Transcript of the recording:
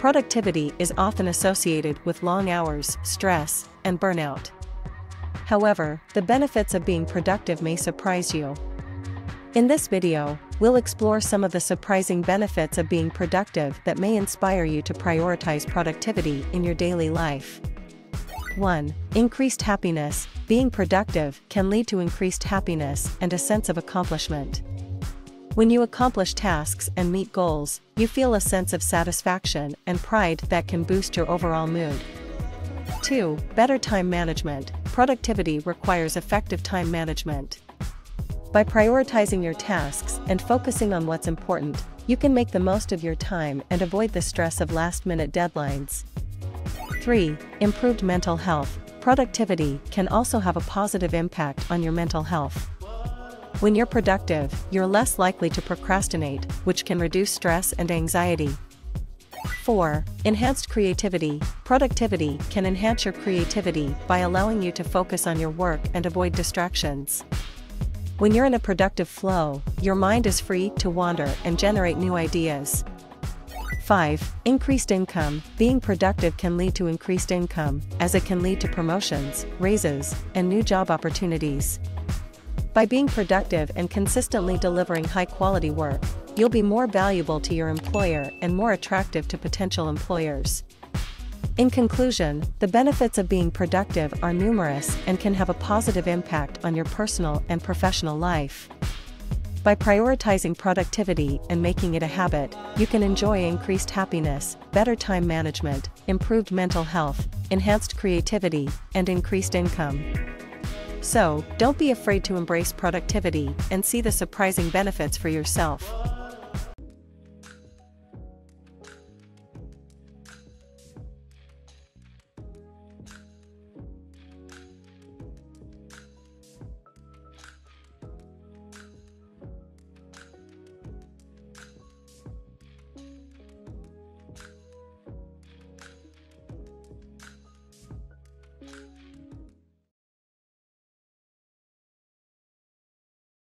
Productivity is often associated with long hours, stress, and burnout. However, the benefits of being productive may surprise you. In this video, we'll explore some of the surprising benefits of being productive that may inspire you to prioritize productivity in your daily life. 1. Increased happiness. Being productive can lead to increased happiness and a sense of accomplishment. When you accomplish tasks and meet goals, you feel a sense of satisfaction and pride that can boost your overall mood. 2. Better time management. Productivity requires effective time management. By prioritizing your tasks and focusing on what's important, you can make the most of your time and avoid the stress of last minute deadlines. 3. Improved mental health. Productivity can also have a positive impact on your mental health. When you're productive, you're less likely to procrastinate, which can reduce stress and anxiety. 4. Enhanced creativity. Productivity can enhance your creativity by allowing you to focus on your work and avoid distractions. When you're in a productive flow, your mind is free to wander and generate new ideas. 5. Increased income. Being productive can lead to increased income, as it can lead to promotions, raises, and new job opportunities. By being productive and consistently delivering high quality work, you'll be more valuable to your employer and more attractive to potential employers. In conclusion, the benefits of being productive are numerous and can have a positive impact on your personal and professional life. By prioritizing productivity and making it a habit, you can enjoy increased happiness, better time management, improved mental health, enhanced creativity, and increased income. So, don't be afraid to embrace productivity and see the surprising benefits for yourself.